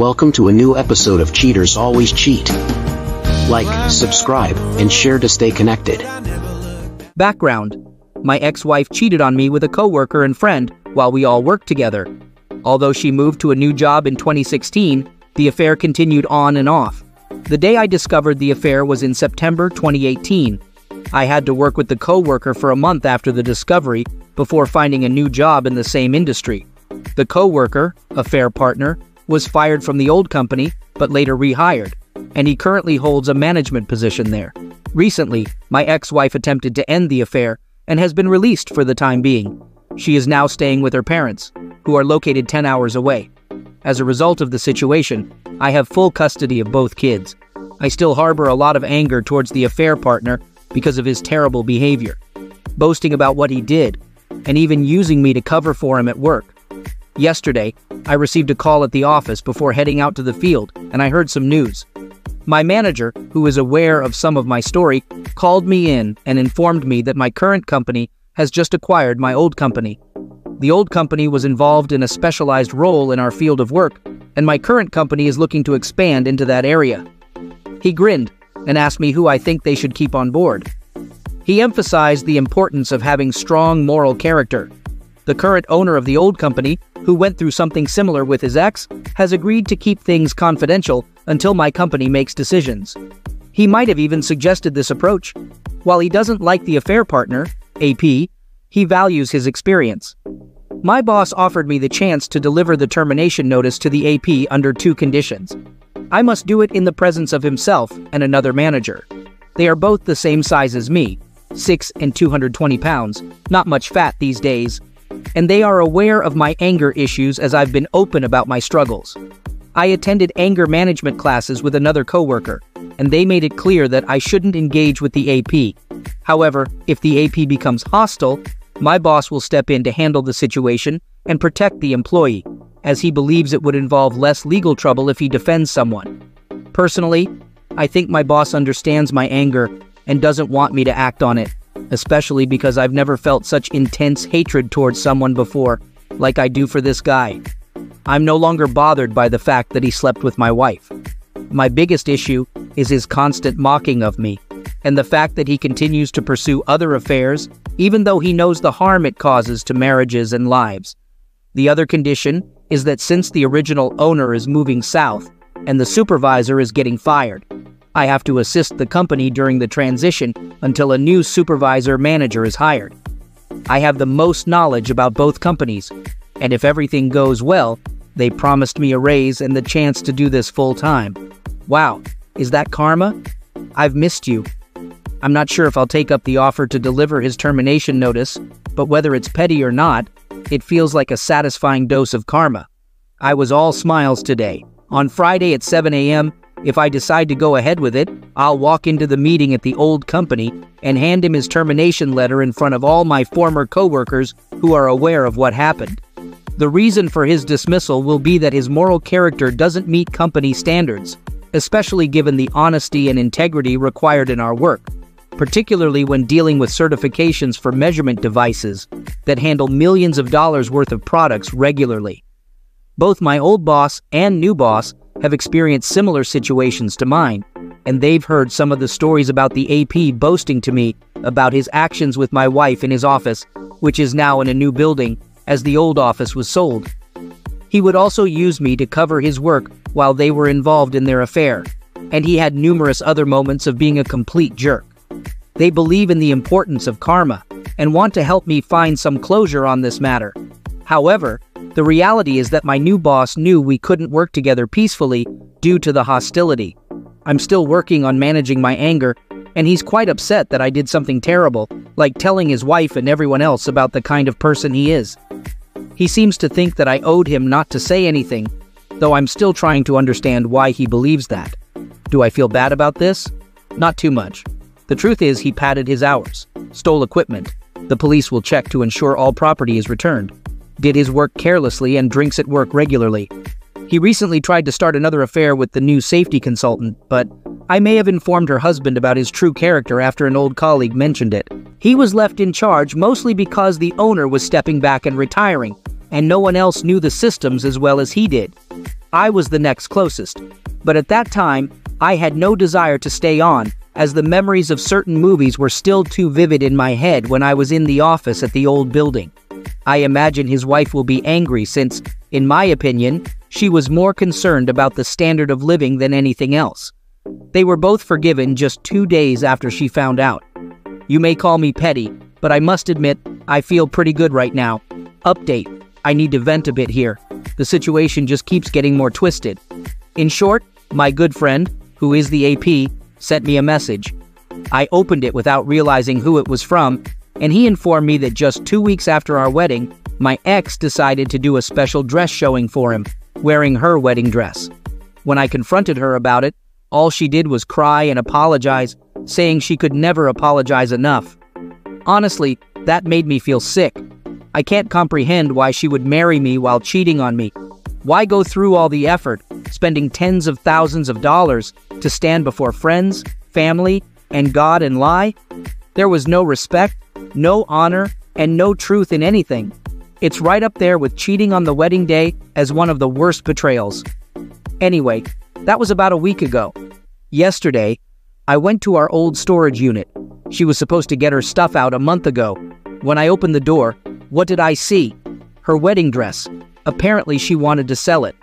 Welcome to a new episode of Cheaters Always Cheat. Like, subscribe, and share to stay connected. Background My ex wife cheated on me with a coworker and friend while we all worked together. Although she moved to a new job in 2016, the affair continued on and off. The day I discovered the affair was in September 2018. I had to work with the coworker for a month after the discovery before finding a new job in the same industry. The coworker, affair partner, was fired from the old company but later rehired, and he currently holds a management position there. Recently, my ex-wife attempted to end the affair and has been released for the time being. She is now staying with her parents, who are located 10 hours away. As a result of the situation, I have full custody of both kids. I still harbor a lot of anger towards the affair partner because of his terrible behavior, boasting about what he did, and even using me to cover for him at work. Yesterday, I received a call at the office before heading out to the field, and I heard some news. My manager, who is aware of some of my story, called me in and informed me that my current company has just acquired my old company. The old company was involved in a specialized role in our field of work, and my current company is looking to expand into that area. He grinned and asked me who I think they should keep on board. He emphasized the importance of having strong moral character. The current owner of the old company, who went through something similar with his ex, has agreed to keep things confidential until my company makes decisions. He might have even suggested this approach. While he doesn't like the affair partner, AP, he values his experience. My boss offered me the chance to deliver the termination notice to the AP under two conditions. I must do it in the presence of himself and another manager. They are both the same size as me, 6 and 220 pounds, not much fat these days, and they are aware of my anger issues as I've been open about my struggles. I attended anger management classes with another coworker, and they made it clear that I shouldn't engage with the AP. However, if the AP becomes hostile, my boss will step in to handle the situation and protect the employee, as he believes it would involve less legal trouble if he defends someone. Personally, I think my boss understands my anger and doesn't want me to act on it, especially because I've never felt such intense hatred towards someone before, like I do for this guy. I'm no longer bothered by the fact that he slept with my wife. My biggest issue is his constant mocking of me, and the fact that he continues to pursue other affairs even though he knows the harm it causes to marriages and lives. The other condition is that since the original owner is moving south and the supervisor is getting fired, I have to assist the company during the transition until a new supervisor manager is hired. I have the most knowledge about both companies, and if everything goes well, they promised me a raise and the chance to do this full time. Wow, is that karma? I've missed you. I'm not sure if I'll take up the offer to deliver his termination notice, but whether it's petty or not, it feels like a satisfying dose of karma. I was all smiles today. On Friday at 7 a.m., if I decide to go ahead with it, I'll walk into the meeting at the old company and hand him his termination letter in front of all my former coworkers who are aware of what happened. The reason for his dismissal will be that his moral character doesn't meet company standards, especially given the honesty and integrity required in our work, particularly when dealing with certifications for measurement devices that handle millions of dollars worth of products regularly. Both my old boss and new boss have experienced similar situations to mine, and they've heard some of the stories about the AP boasting to me about his actions with my wife in his office, which is now in a new building, as the old office was sold. He would also use me to cover his work while they were involved in their affair, and he had numerous other moments of being a complete jerk. They believe in the importance of karma and want to help me find some closure on this matter. However, the reality is that my new boss knew we couldn't work together peacefully due to the hostility. I'm still working on managing my anger, and he's quite upset that I did something terrible, like telling his wife and everyone else about the kind of person he is. He seems to think that I owed him not to say anything, though I'm still trying to understand why he believes that. Do I feel bad about this? Not too much. The truth is he padded his hours, stole equipment. The police will check to ensure all property is returned did his work carelessly, and drinks at work regularly. He recently tried to start another affair with the new safety consultant, but I may have informed her husband about his true character after an old colleague mentioned it. He was left in charge mostly because the owner was stepping back and retiring, and no one else knew the systems as well as he did. I was the next closest. But at that time, I had no desire to stay on, as the memories of certain movies were still too vivid in my head when I was in the office at the old building. I imagine his wife will be angry since, in my opinion, she was more concerned about the standard of living than anything else. They were both forgiven just two days after she found out. You may call me petty, but I must admit, I feel pretty good right now. Update. I need to vent a bit here. The situation just keeps getting more twisted. In short, my good friend, who is the AP, sent me a message. I opened it without realizing who it was from, and he informed me that just two weeks after our wedding, my ex decided to do a special dress showing for him, wearing her wedding dress. When I confronted her about it, all she did was cry and apologize, saying she could never apologize enough. Honestly, that made me feel sick. I can't comprehend why she would marry me while cheating on me. Why go through all the effort, spending tens of thousands of dollars, to stand before friends, family, and God and lie? There was no respect, no honor, and no truth in anything. It's right up there with cheating on the wedding day as one of the worst betrayals. Anyway, that was about a week ago. Yesterday, I went to our old storage unit. She was supposed to get her stuff out a month ago. When I opened the door, what did I see? Her wedding dress. Apparently, she wanted to sell it.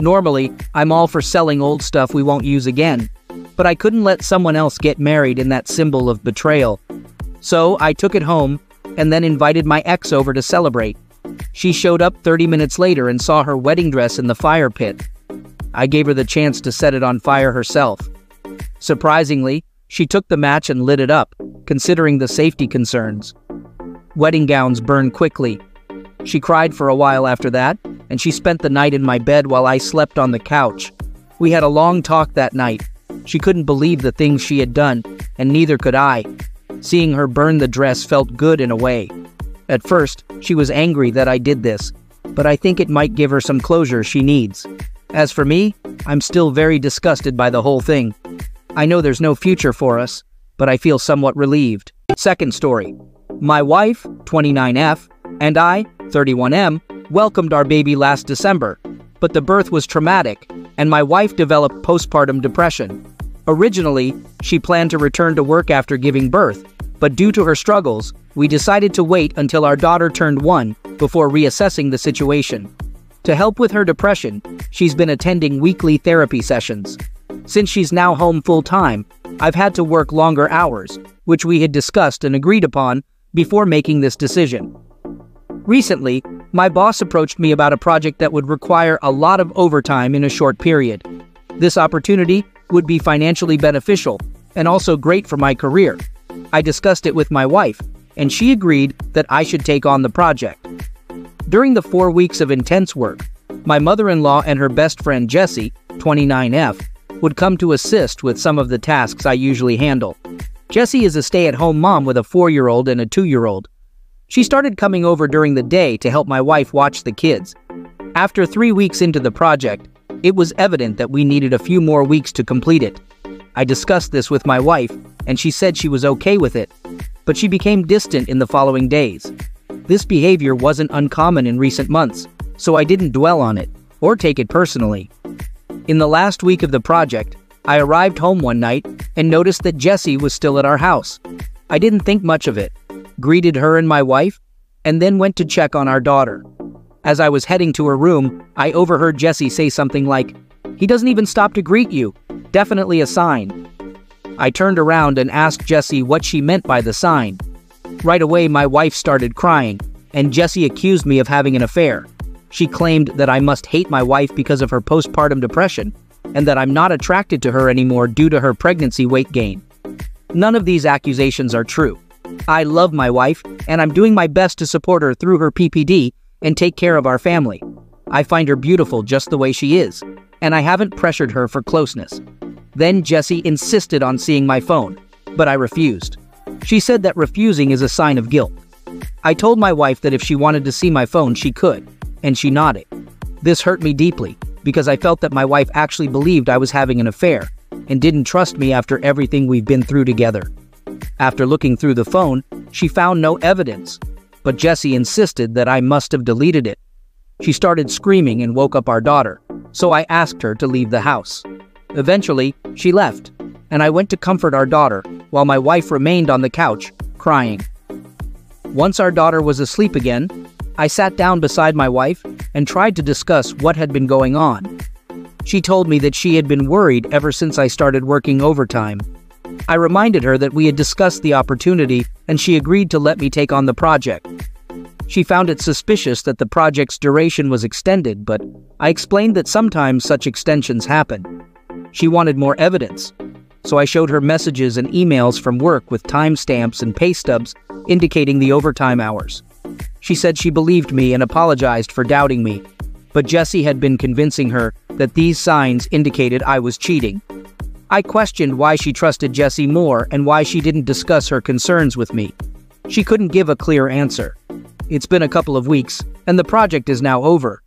Normally, I'm all for selling old stuff we won't use again, but I couldn't let someone else get married in that symbol of betrayal. So I took it home and then invited my ex over to celebrate. She showed up 30 minutes later and saw her wedding dress in the fire pit. I gave her the chance to set it on fire herself. Surprisingly, she took the match and lit it up, considering the safety concerns. Wedding gowns burn quickly. She cried for a while after that, and she spent the night in my bed while I slept on the couch. We had a long talk that night. She couldn't believe the things she had done, and neither could I. Seeing her burn the dress felt good in a way. At first, she was angry that I did this, but I think it might give her some closure she needs. As for me, I'm still very disgusted by the whole thing. I know there's no future for us, but I feel somewhat relieved. Second story. My wife, 29F, and I, 31M, welcomed our baby last December, but the birth was traumatic, and my wife developed postpartum depression. Originally, she planned to return to work after giving birth, but due to her struggles, we decided to wait until our daughter turned one before reassessing the situation. To help with her depression, she's been attending weekly therapy sessions. Since she's now home full time, I've had to work longer hours, which we had discussed and agreed upon before making this decision. Recently, my boss approached me about a project that would require a lot of overtime in a short period. This opportunity would be financially beneficial and also great for my career. I discussed it with my wife, and she agreed that I should take on the project. During the four weeks of intense work, my mother-in-law and her best friend Jessie, 29F, would come to assist with some of the tasks I usually handle. Jessie is a stay-at-home mom with a four-year-old and a two-year-old. She started coming over during the day to help my wife watch the kids. After three weeks into the project, it was evident that we needed a few more weeks to complete it. I discussed this with my wife, and she said she was okay with it, but she became distant in the following days. This behavior wasn't uncommon in recent months, so I didn't dwell on it, or take it personally. In the last week of the project, I arrived home one night and noticed that Jessie was still at our house. I didn't think much of it, greeted her and my wife, and then went to check on our daughter. As I was heading to her room, I overheard Jessie say something like, He doesn't even stop to greet you. Definitely a sign. I turned around and asked Jessie what she meant by the sign. Right away, my wife started crying, and Jessie accused me of having an affair. She claimed that I must hate my wife because of her postpartum depression, and that I'm not attracted to her anymore due to her pregnancy weight gain. None of these accusations are true. I love my wife, and I'm doing my best to support her through her PPD and take care of our family. I find her beautiful just the way she is, and I haven't pressured her for closeness. Then Jessie insisted on seeing my phone, but I refused. She said that refusing is a sign of guilt. I told my wife that if she wanted to see my phone, she could, and she nodded. This hurt me deeply, because I felt that my wife actually believed I was having an affair, and didn't trust me after everything we've been through together. After looking through the phone, she found no evidence, but Jessie insisted that I must have deleted it. She started screaming and woke up our daughter, so I asked her to leave the house. Eventually, she left, and I went to comfort our daughter while my wife remained on the couch, crying. Once our daughter was asleep again, I sat down beside my wife and tried to discuss what had been going on. She told me that she had been worried ever since I started working overtime. I reminded her that we had discussed the opportunity and she agreed to let me take on the project. She found it suspicious that the project's duration was extended, but I explained that sometimes such extensions happen. She wanted more evidence, so I showed her messages and emails from work with timestamps and pay stubs indicating the overtime hours. She said she believed me and apologized for doubting me, but Jessie had been convincing her that these signs indicated I was cheating. I questioned why she trusted Jessie more and why she didn't discuss her concerns with me. She couldn't give a clear answer. It's been a couple of weeks, and the project is now over.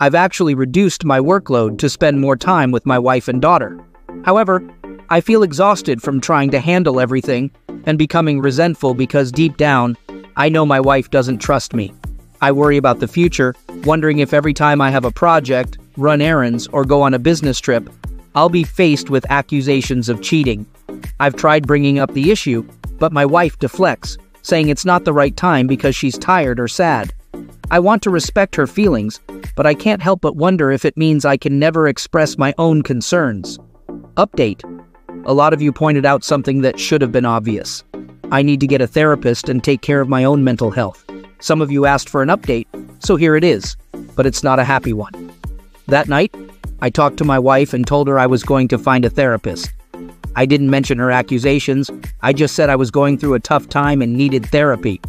I've actually reduced my workload to spend more time with my wife and daughter. However, I feel exhausted from trying to handle everything and becoming resentful because deep down, I know my wife doesn't trust me. I worry about the future, wondering if every time I have a project, run errands, or go on a business trip, I'll be faced with accusations of cheating. I've tried bringing up the issue, but my wife deflects, saying it's not the right time because she's tired or sad. I want to respect her feelings, but I can't help but wonder if it means I can never express my own concerns. Update. A lot of you pointed out something that should have been obvious. I need to get a therapist and take care of my own mental health. Some of you asked for an update, so here it is, but it's not a happy one. That night, I talked to my wife and told her I was going to find a therapist. I didn't mention her accusations, I just said I was going through a tough time and needed therapy.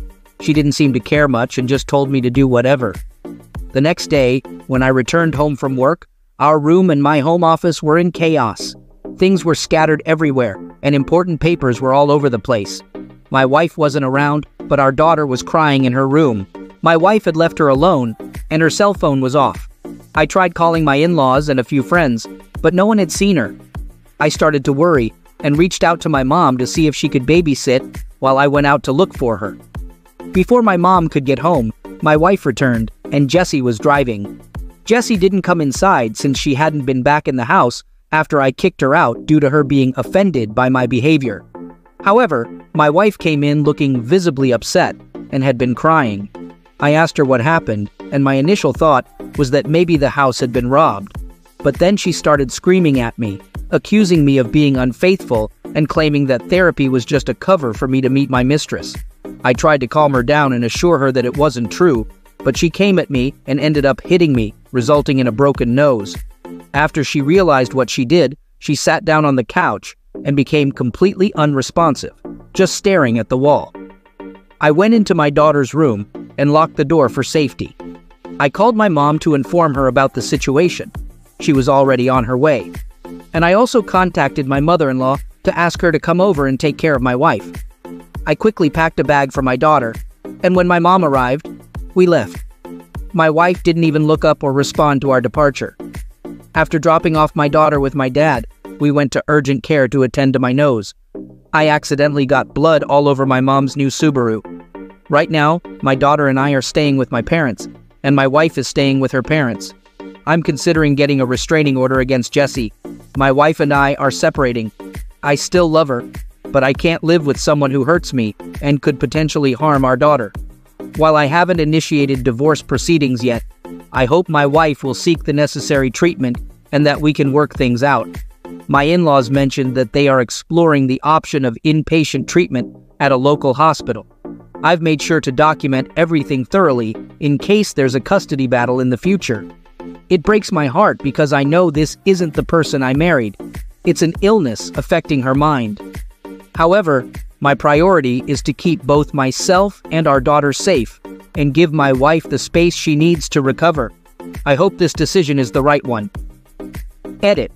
She didn't seem to care much and just told me to do whatever. The next day, when I returned home from work, our room and my home office were in chaos. Things were scattered everywhere, and important papers were all over the place. My wife wasn't around, but our daughter was crying in her room. My wife had left her alone, and her cell phone was off. I tried calling my in laws and a few friends, but no one had seen her. I started to worry and reached out to my mom to see if she could babysit while I went out to look for her. Before my mom could get home, my wife returned, and Jessie was driving. Jessie didn't come inside since she hadn't been back in the house after I kicked her out due to her being offended by my behavior. However, my wife came in looking visibly upset and had been crying. I asked her what happened, and my initial thought was that maybe the house had been robbed. But then she started screaming at me, accusing me of being unfaithful and claiming that therapy was just a cover for me to meet my mistress. I tried to calm her down and assure her that it wasn't true, but she came at me and ended up hitting me, resulting in a broken nose. After she realized what she did, she sat down on the couch and became completely unresponsive, just staring at the wall. I went into my daughter's room and locked the door for safety. I called my mom to inform her about the situation. She was already on her way. And I also contacted my mother in law to ask her to come over and take care of my wife. I quickly packed a bag for my daughter, and when my mom arrived, we left. My wife didn't even look up or respond to our departure. After dropping off my daughter with my dad, we went to urgent care to attend to my nose. I accidentally got blood all over my mom's new Subaru. Right now, my daughter and I are staying with my parents, and my wife is staying with her parents. I'm considering getting a restraining order against Jessie. My wife and I are separating. I still love her, but I can't live with someone who hurts me and could potentially harm our daughter. While I haven't initiated divorce proceedings yet, I hope my wife will seek the necessary treatment and that we can work things out. My in laws mentioned that they are exploring the option of inpatient treatment at a local hospital. I've made sure to document everything thoroughly in case there's a custody battle in the future. It breaks my heart because I know this isn't the person I married. It's an illness affecting her mind. However, my priority is to keep both myself and our daughter safe and give my wife the space she needs to recover. I hope this decision is the right one. Edit.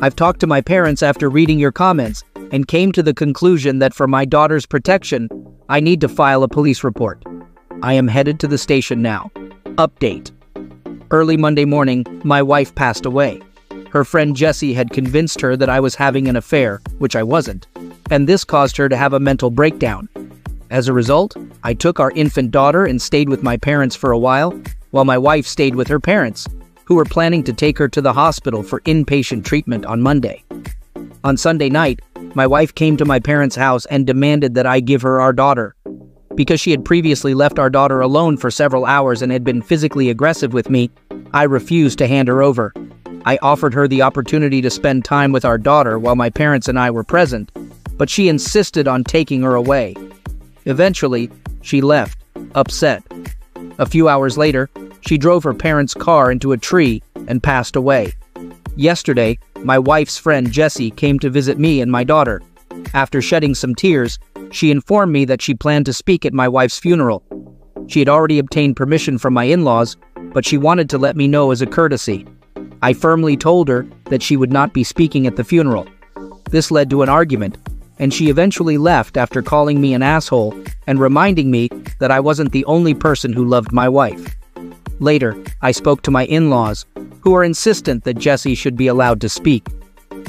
I've talked to my parents after reading your comments and came to the conclusion that for my daughter's protection, I need to file a police report. I am headed to the station now. Update. Early Monday morning, my wife passed away. Her friend Jessie had convinced her that I was having an affair, which I wasn't, and this caused her to have a mental breakdown. As a result, I took our infant daughter and stayed with my parents for a while, while my wife stayed with her parents, who were planning to take her to the hospital for inpatient treatment on Monday. On Sunday night, my wife came to my parents' house and demanded that I give her our daughter. Because she had previously left our daughter alone for several hours and had been physically aggressive with me, I refused to hand her over. I offered her the opportunity to spend time with our daughter while my parents and I were present, but she insisted on taking her away. Eventually, she left, upset. A few hours later, she drove her parents' car into a tree and passed away. Yesterday, my wife's friend Jessie came to visit me and my daughter. After shedding some tears, she informed me that she planned to speak at my wife's funeral. She had already obtained permission from my in-laws, but she wanted to let me know as a courtesy. I firmly told her that she would not be speaking at the funeral. This led to an argument, and she eventually left after calling me an asshole and reminding me that I wasn't the only person who loved my wife. Later, I spoke to my in-laws, who are insistent that Jessie should be allowed to speak.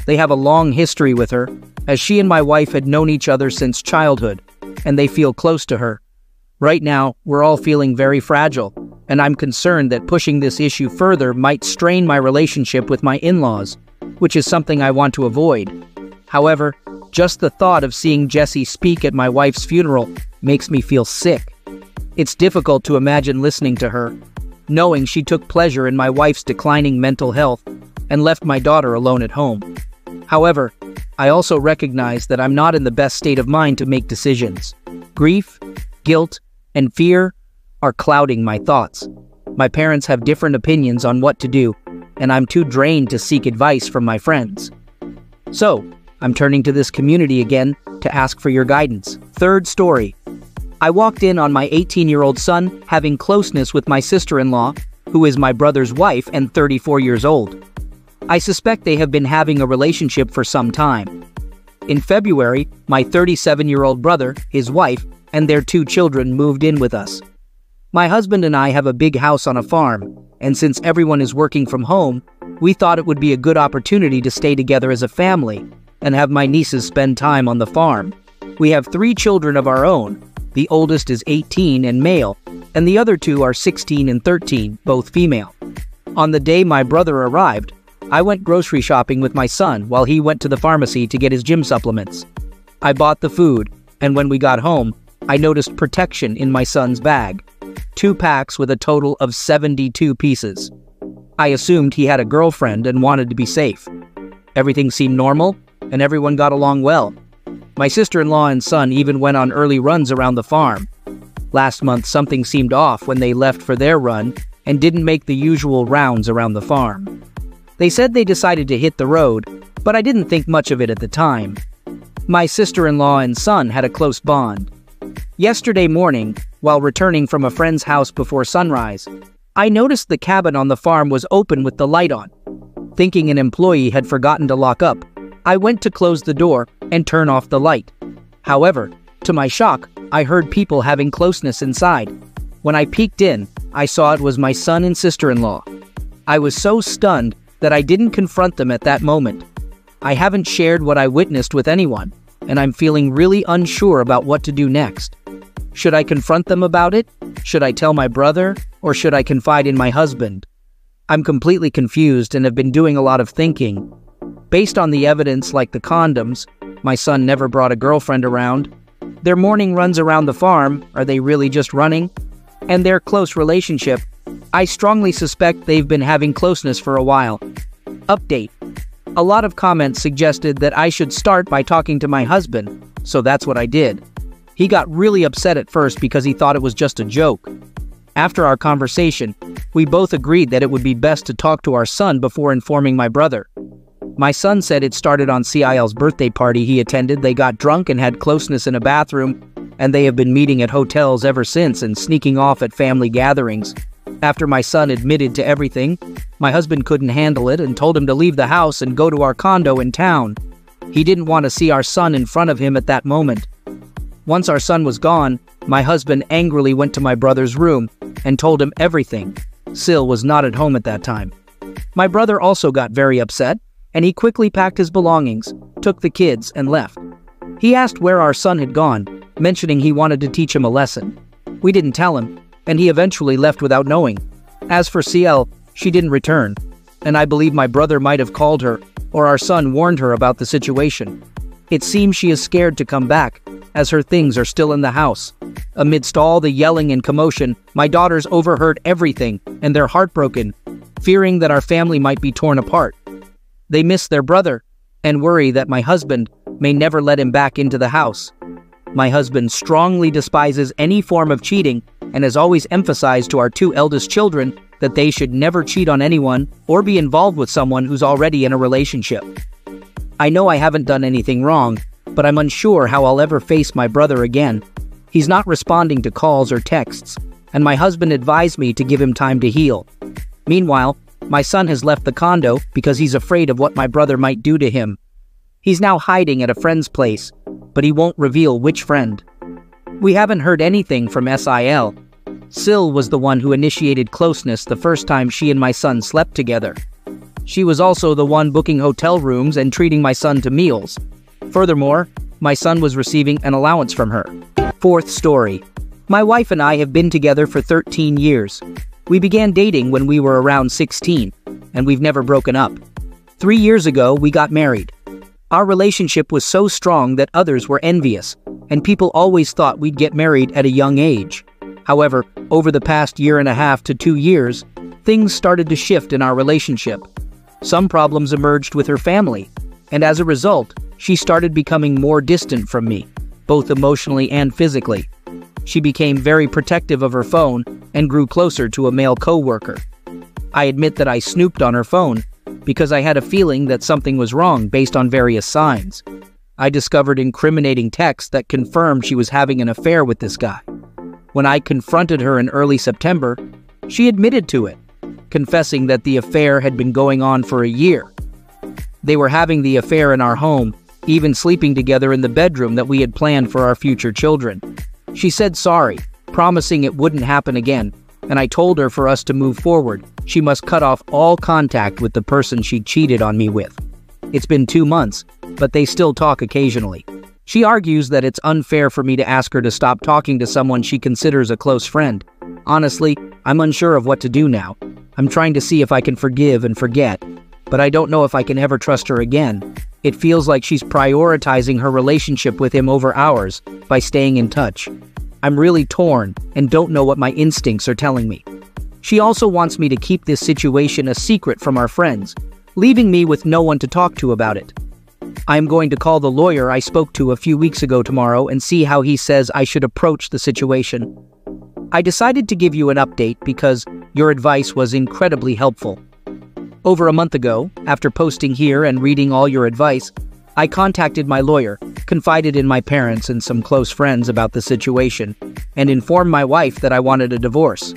They have a long history with her, as she and my wife had known each other since childhood, and they feel close to her. Right now, we're all feeling very fragile, and I'm concerned that pushing this issue further might strain my relationship with my in-laws, which is something I want to avoid. However, just the thought of seeing Jessie speak at my wife's funeral makes me feel sick. It's difficult to imagine listening to her, knowing she took pleasure in my wife's declining mental health and left my daughter alone at home. However, I also recognize that I'm not in the best state of mind to make decisions. Grief, guilt, and fear are clouding my thoughts. My parents have different opinions on what to do, and I'm too drained to seek advice from my friends. So, I'm turning to this community again to ask for your guidance. Third story. I walked in on my 18-year-old son having closeness with my sister-in-law, who is my brother's wife and 34 years old. I suspect they have been having a relationship for some time. In February, my 37-year-old brother, his wife, and their two children moved in with us. My husband and I have a big house on a farm, and since everyone is working from home, we thought it would be a good opportunity to stay together as a family and have my nieces spend time on the farm. We have three children of our own. The oldest is 18 and male, and the other two are 16 and 13, both female. On the day my brother arrived, I went grocery shopping with my son while he went to the pharmacy to get his gym supplements. I bought the food, and when we got home, I noticed protection in my son's bag two packs with a total of 72 pieces. I assumed he had a girlfriend and wanted to be safe. Everything seemed normal, and everyone got along well. My sister-in-law and son even went on early runs around the farm. Last month something seemed off when they left for their run and didn't make the usual rounds around the farm. They said they decided to hit the road, but I didn't think much of it at the time. My sister-in-law and son had a close bond. Yesterday morning, while returning from a friend's house before sunrise, I noticed the cabin on the farm was open with the light on. Thinking an employee had forgotten to lock up, I went to close the door and turn off the light. However, to my shock, I heard people having closeness inside. When I peeked in, I saw it was my son and sister-in-law. I was so stunned that I didn't confront them at that moment. I haven't shared what I witnessed with anyone, and I'm feeling really unsure about what to do next. Should I confront them about it? Should I tell my brother? Or should I confide in my husband? I'm completely confused and have been doing a lot of thinking. Based on the evidence like the condoms, my son never brought a girlfriend around. Their morning runs around the farm, are they really just running? And their close relationship, I strongly suspect they've been having closeness for a while. Update. A lot of comments suggested that I should start by talking to my husband, so that's what I did. He got really upset at first because he thought it was just a joke. After our conversation, we both agreed that it would be best to talk to our son before informing my brother. My son said it started on SIL's birthday party he attended. They got drunk and had closeness in a bathroom, and they have been meeting at hotels ever since and sneaking off at family gatherings. After my son admitted to everything, my husband couldn't handle it and told him to leave the house and go to our condo in town. He didn't want to see our son in front of him at that moment. Once our son was gone, my husband angrily went to my brother's room and told him everything. Sil was not at home at that time. My brother also got very upset, and he quickly packed his belongings, took the kids, and left. He asked where our son had gone, mentioning he wanted to teach him a lesson. We didn't tell him, and he eventually left without knowing. As for CL, She didn't return, and I believe my brother might have called her, or our son warned her about the situation. It seems she is scared to come back, as her things are still in the house. Amidst all the yelling and commotion, my daughters overheard everything, and they're heartbroken, fearing that our family might be torn apart. They miss their brother, and worry that my husband may never let him back into the house. My husband strongly despises any form of cheating and has always emphasized to our two eldest children that they should never cheat on anyone or be involved with someone who's already in a relationship. I know I haven't done anything wrong, but I'm unsure how I'll ever face my brother again. He's not responding to calls or texts, and my husband advised me to give him time to heal. Meanwhile, my son has left the condo because he's afraid of what my brother might do to him. He's now hiding at a friend's place, but he won't reveal which friend. We haven't heard anything from SIL. Sil was the one who initiated closeness the first time she and my son slept together. She was also the one booking hotel rooms and treating my son to meals. Furthermore, my son was receiving an allowance from her. Fourth story. My wife and I have been together for 13 years. We began dating when we were around 16, and we've never broken up. Three years ago, we got married. Our relationship was so strong that others were envious, and people always thought we'd get married at a young age. However, over the past year and a half to two years, things started to shift in our relationship. Some problems emerged with her family, and as a result, she started becoming more distant from me, both emotionally and physically. She became very protective of her phone and grew closer to a male coworker. I admit that I snooped on her phone because I had a feeling that something was wrong based on various signs. I discovered incriminating texts that confirmed she was having an affair with this guy. When I confronted her in early September, she admitted to it, confessing that the affair had been going on for a year. They were having the affair in our home, even sleeping together in the bedroom that we had planned for our future children. She said sorry, promising it wouldn't happen again, and I told her for us to move forward, she must cut off all contact with the person she cheated on me with. It's been two months, but they still talk occasionally. She argues that it's unfair for me to ask her to stop talking to someone she considers a close friend. Honestly, I'm unsure of what to do now. I'm trying to see if I can forgive and forget, but I don't know if I can ever trust her again. It feels like she's prioritizing her relationship with him over ours by staying in touch. I'm really torn and don't know what my instincts are telling me. She also wants me to keep this situation a secret from our friends, leaving me with no one to talk to about it. I am going to call the lawyer I spoke to a few weeks ago tomorrow and see how he says I should approach the situation. I decided to give you an update because your advice was incredibly helpful. Over a month ago, after posting here and reading all your advice, I contacted my lawyer, confided in my parents and some close friends about the situation, and informed my wife that I wanted a divorce.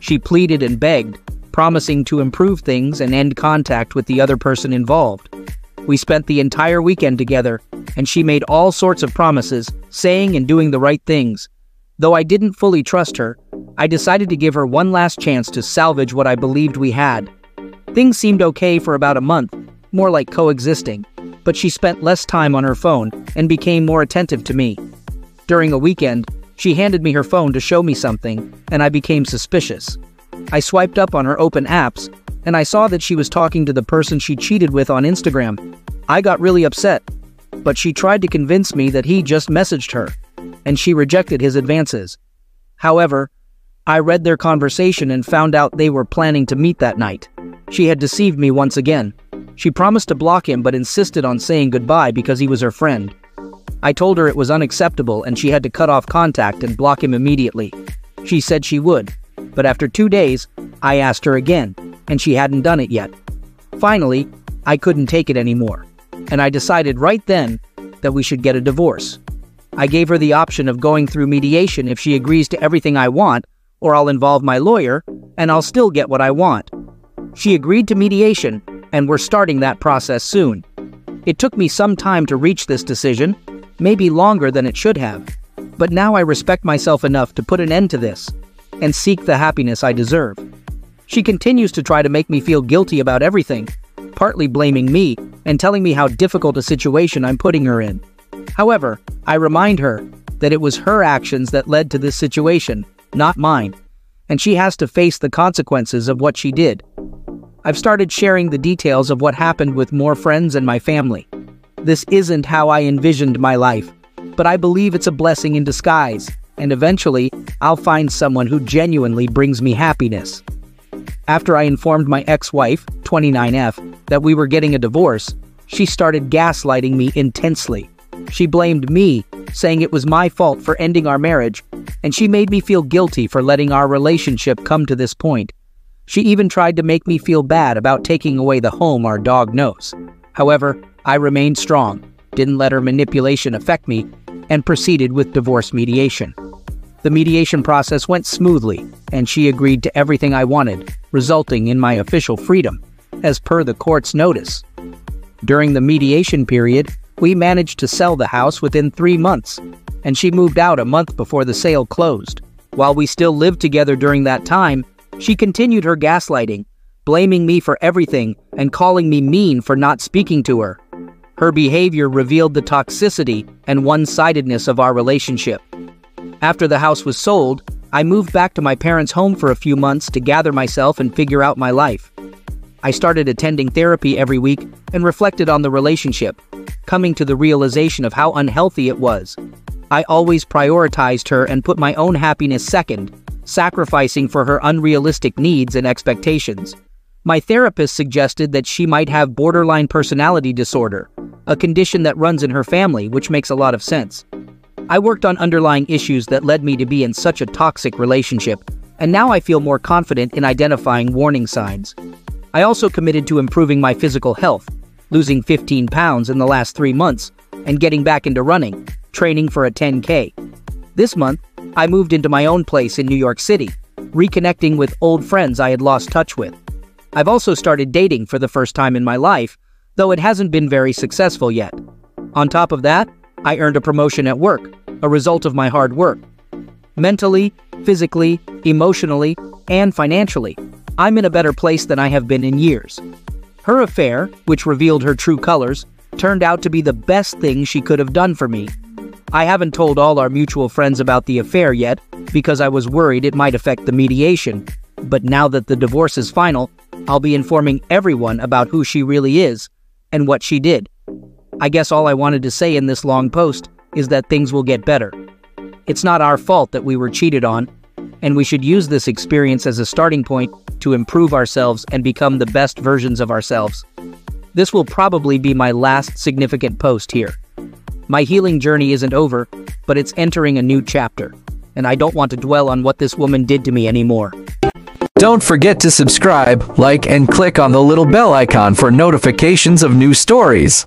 She pleaded and begged, promising to improve things and end contact with the other person involved. We spent the entire weekend together, and she made all sorts of promises, saying and doing the right things. Though I didn't fully trust her, I decided to give her one last chance to salvage what I believed we had. Things seemed okay for about a month, more like coexisting but she spent less time on her phone and became more attentive to me. During a weekend, she handed me her phone to show me something, and I became suspicious. I swiped up on her open apps, and I saw that she was talking to the person she cheated with on Instagram. I got really upset, but she tried to convince me that he just messaged her, and she rejected his advances. However, I read their conversation and found out they were planning to meet that night. She had deceived me once again. She promised to block him but insisted on saying goodbye because he was her friend. I told her it was unacceptable and she had to cut off contact and block him immediately. She said she would, but after two days, I asked her again, and she hadn't done it yet. Finally, I couldn't take it anymore, and I decided right then that we should get a divorce. I gave her the option of going through mediation if she agrees to everything I want, or I'll involve my lawyer, and I'll still get what I want. She agreed to mediation, and we're starting that process soon. It took me some time to reach this decision, maybe longer than it should have, but now I respect myself enough to put an end to this and seek the happiness I deserve. She continues to try to make me feel guilty about everything, partly blaming me and telling me how difficult a situation I'm putting her in. However, I remind her that it was her actions that led to this situation, not mine, and she has to face the consequences of what she did. I've started sharing the details of what happened with more friends and my family. This isn't how I envisioned my life, but I believe it's a blessing in disguise, and eventually, I'll find someone who genuinely brings me happiness. After I informed my ex-wife, 29F, that we were getting a divorce, she started gaslighting me intensely. She blamed me, saying it was my fault for ending our marriage, and she made me feel guilty for letting our relationship come to this point. She even tried to make me feel bad about taking away the home our dog knows. However, I remained strong, didn't let her manipulation affect me, and proceeded with divorce mediation. The mediation process went smoothly, and she agreed to everything I wanted, resulting in my official freedom, as per the court's notice. During the mediation period, we managed to sell the house within three months, and she moved out a month before the sale closed. While we still lived together during that time, she continued her gaslighting, blaming me for everything and calling me mean for not speaking to her. Her behavior revealed the toxicity and one-sidedness of our relationship. After the house was sold, I moved back to my parents' home for a few months to gather myself and figure out my life. I started attending therapy every week and reflected on the relationship, coming to the realization of how unhealthy it was. I always prioritized her and put my own happiness second, sacrificing for her unrealistic needs and expectations. My therapist suggested that she might have borderline personality disorder, a condition that runs in her family, which makes a lot of sense. I worked on underlying issues that led me to be in such a toxic relationship, and now I feel more confident in identifying warning signs. I also committed to improving my physical health, losing 15 pounds in the last three months, and getting back into running, training for a 10K. This month, I moved into my own place in New York City, reconnecting with old friends I had lost touch with. I've also started dating for the first time in my life, though it hasn't been very successful yet. On top of that, I earned a promotion at work, a result of my hard work. Mentally, physically, emotionally, and financially, I'm in a better place than I have been in years. Her affair, which revealed her true colors, turned out to be the best thing she could have done for me. I haven't told all our mutual friends about the affair yet because I was worried it might affect the mediation, but now that the divorce is final, I'll be informing everyone about who she really is and what she did. I guess all I wanted to say in this long post is that things will get better. It's not our fault that we were cheated on, and we should use this experience as a starting point to improve ourselves and become the best versions of ourselves. This will probably be my last significant post here. My healing journey isn't over, but it's entering a new chapter, and I don't want to dwell on what this woman did to me anymore. Don't forget to subscribe, like, and click on the little bell icon for notifications of new stories.